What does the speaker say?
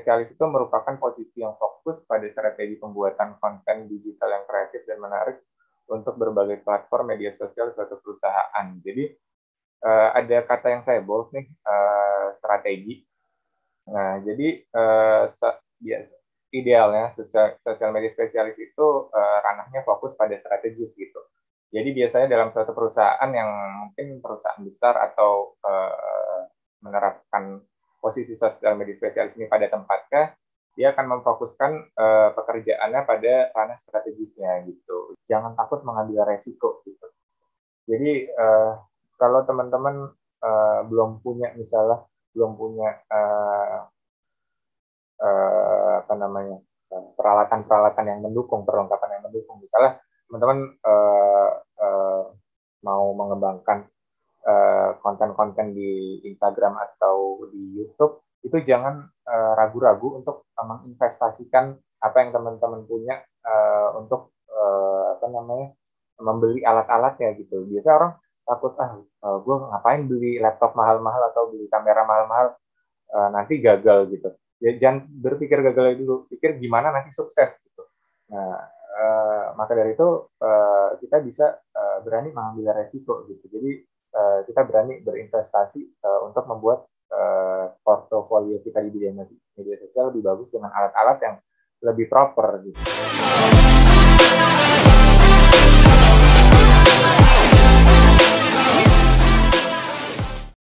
spesialis itu merupakan posisi yang fokus pada strategi pembuatan konten digital yang kreatif dan menarik untuk berbagai platform media sosial suatu perusahaan. Jadi uh, ada kata yang saya bold nih uh, strategi. Nah, jadi uh, idealnya sosial media spesialis itu uh, ranahnya fokus pada strategis gitu. Jadi biasanya dalam suatu perusahaan yang mungkin perusahaan besar atau uh, menerapkan posisi sosial media spesialis ini pada tempatnya, dia akan memfokuskan uh, pekerjaannya pada ranah strategisnya gitu. Jangan takut mengambil resiko gitu. Jadi uh, kalau teman-teman uh, belum punya misalnya belum punya uh, uh, apa namanya peralatan-peralatan yang mendukung perlengkapan yang mendukung misalnya teman-teman uh, uh, mau mengembangkan konten-konten uh, di Instagram atau di YouTube itu jangan ragu-ragu uh, untuk menginvestasikan apa yang teman-teman punya uh, untuk uh, apa namanya membeli alat-alatnya gitu. Biasa orang takut ah uh, gue ngapain beli laptop mahal-mahal atau beli kamera mahal-mahal? Uh, nanti gagal gitu. Ya jangan berpikir gagal dulu. Pikir gimana nanti sukses gitu. Nah uh, maka dari itu uh, kita bisa uh, berani mengambil resiko gitu. Jadi kita berani berinvestasi uh, untuk membuat uh, portofolio kita di media, sosial lebih bagus dengan alat-alat yang lebih proper gitu